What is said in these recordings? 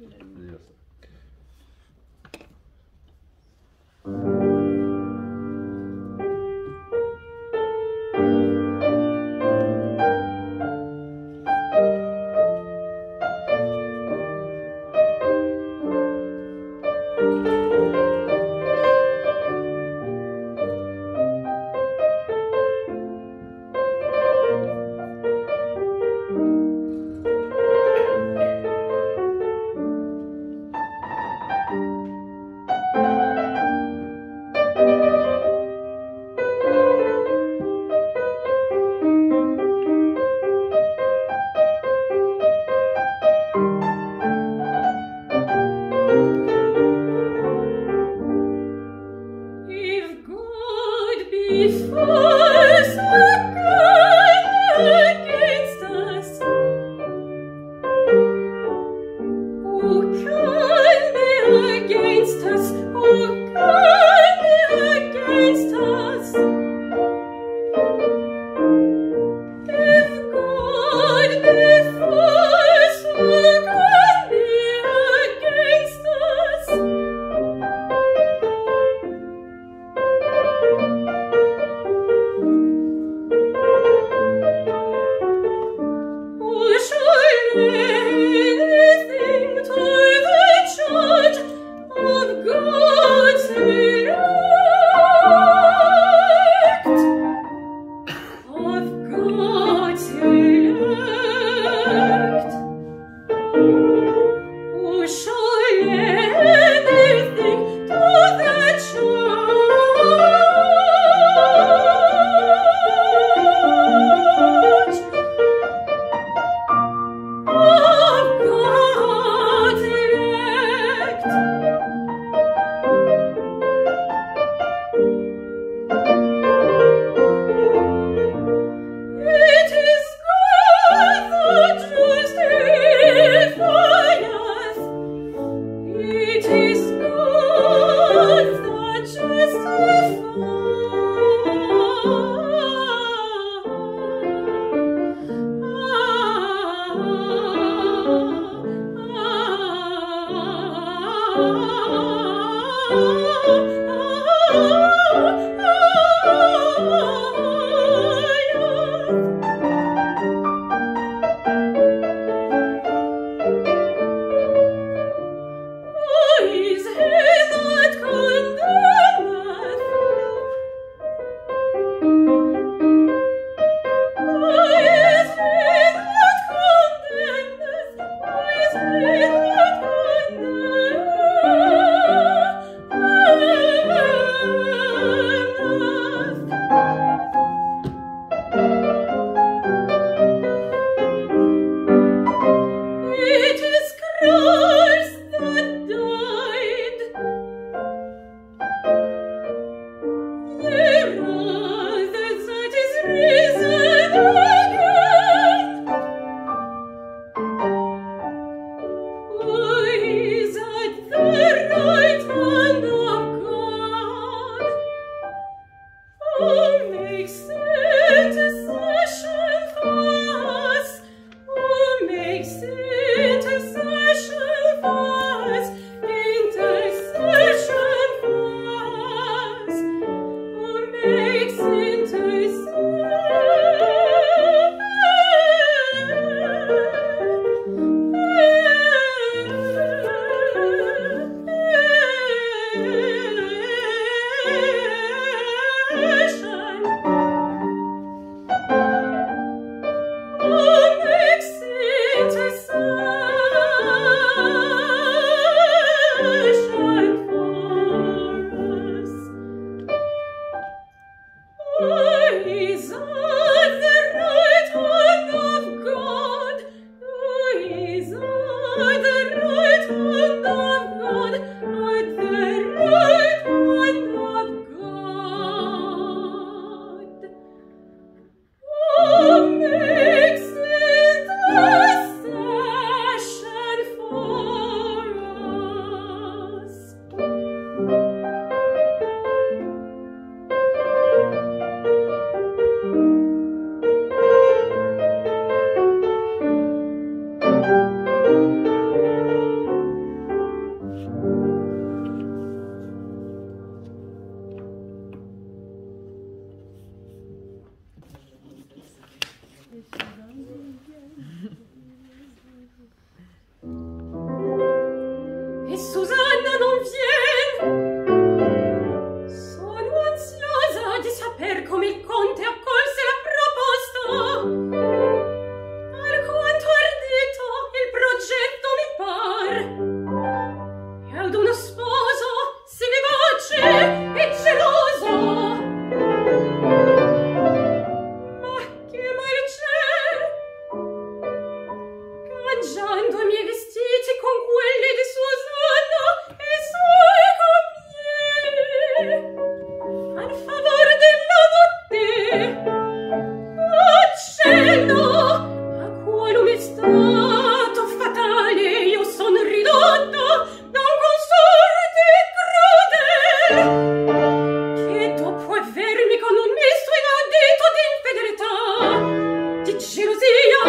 Mm -hmm.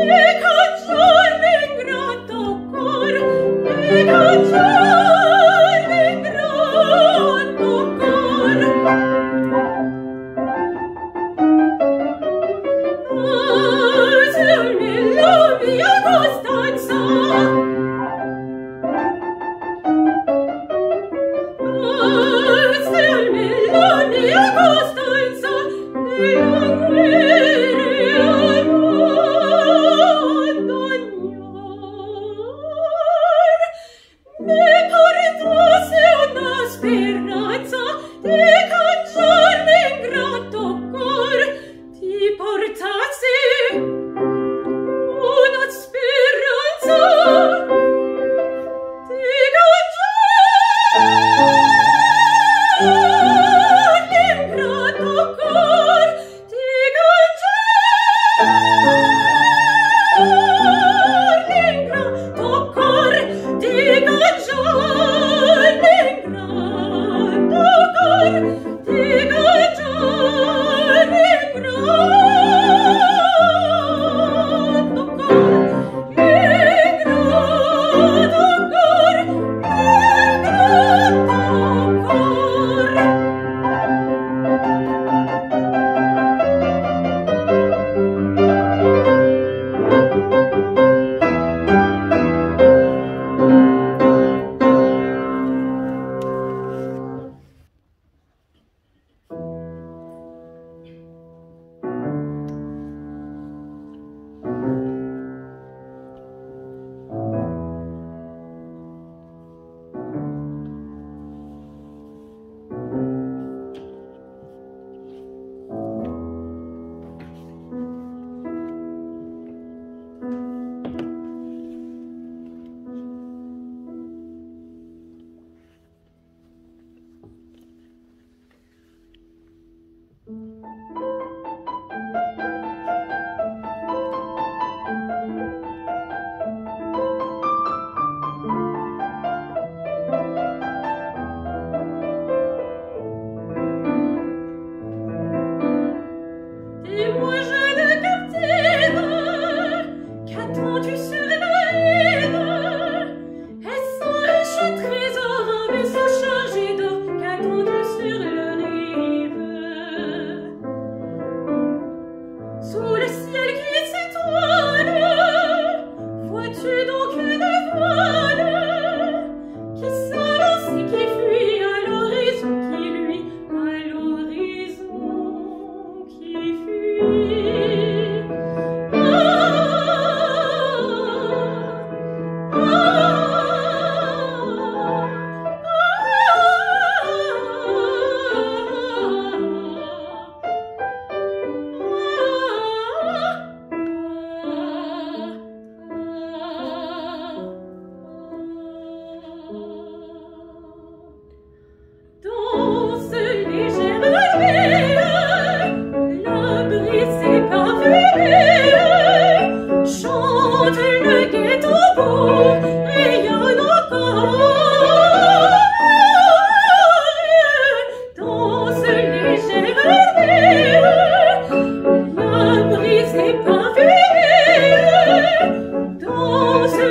Ega giorni grato cor, ego giorni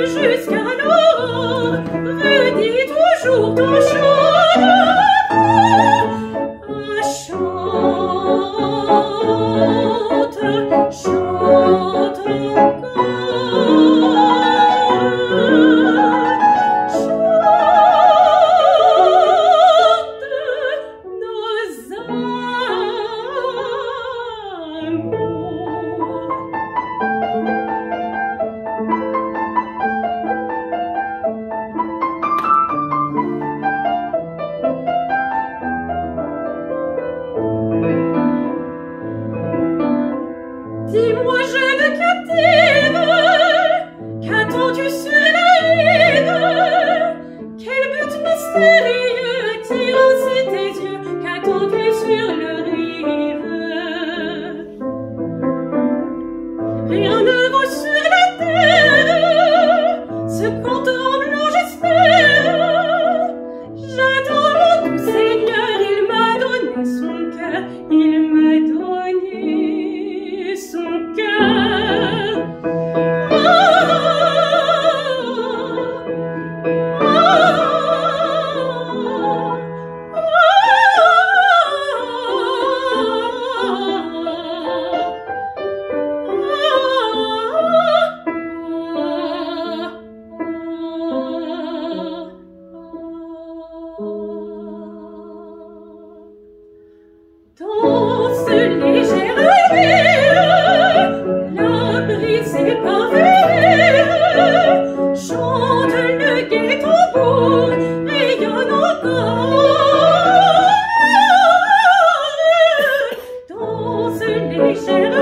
Jusqu'à jusqu'alors, redis toujours ton chant. rien ne vaut sur la terre ce qu'on we said